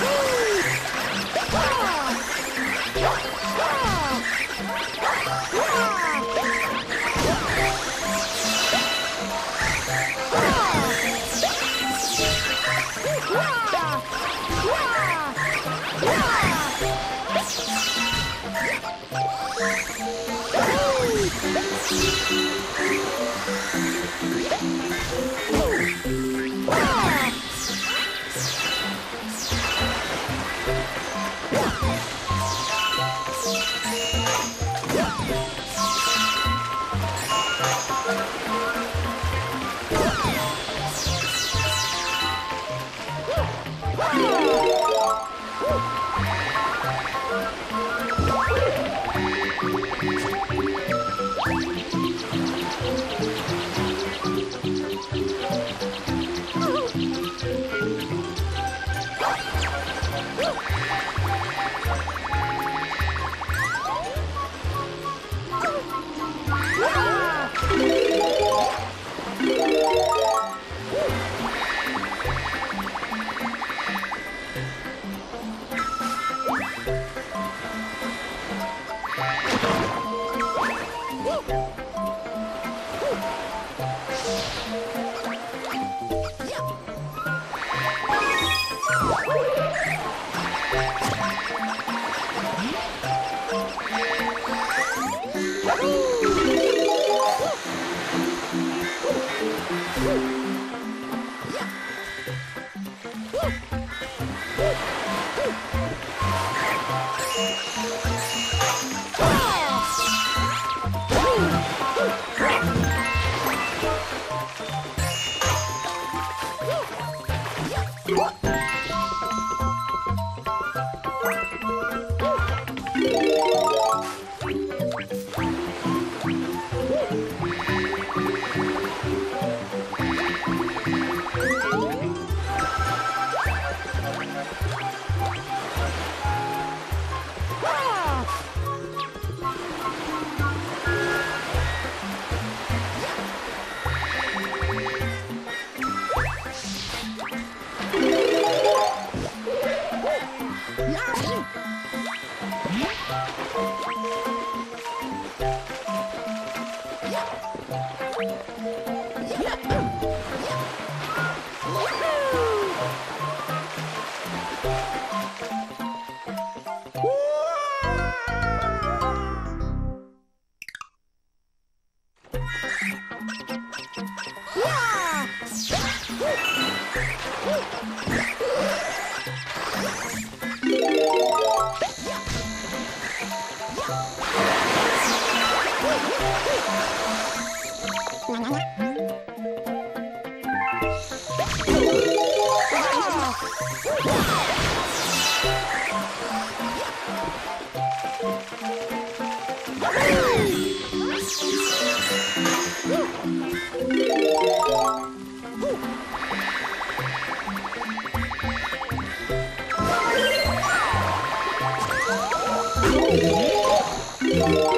Woo! Whee! Woo! Woo! Wow!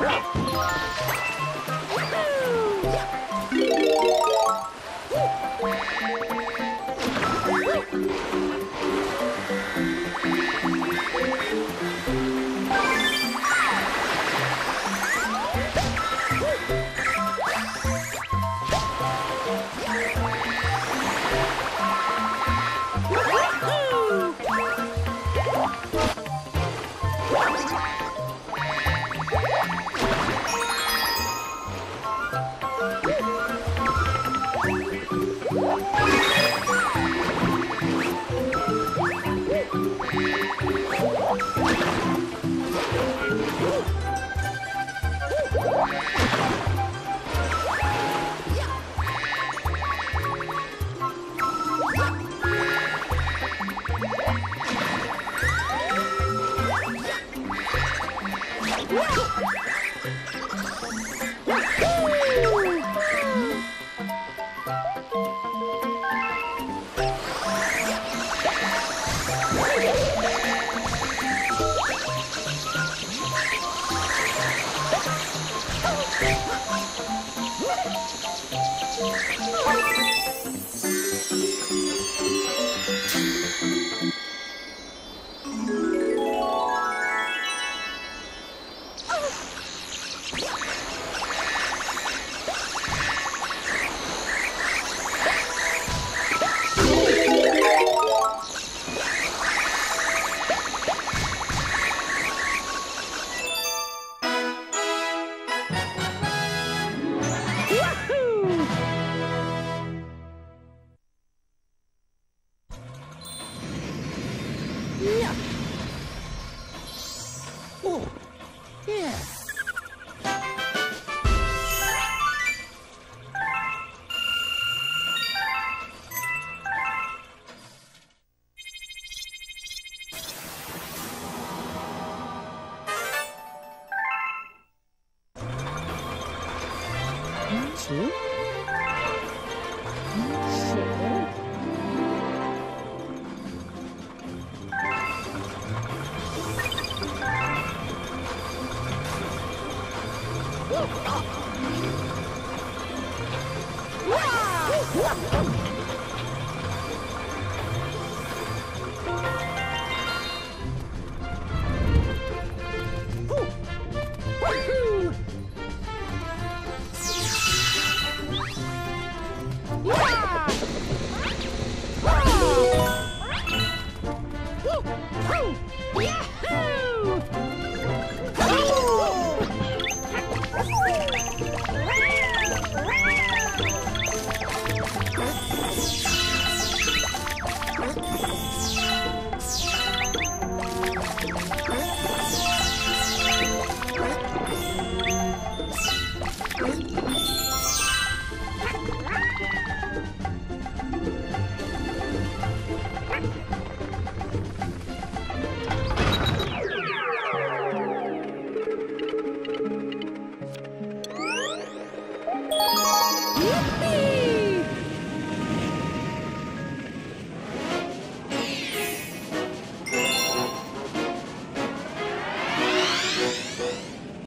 Rock!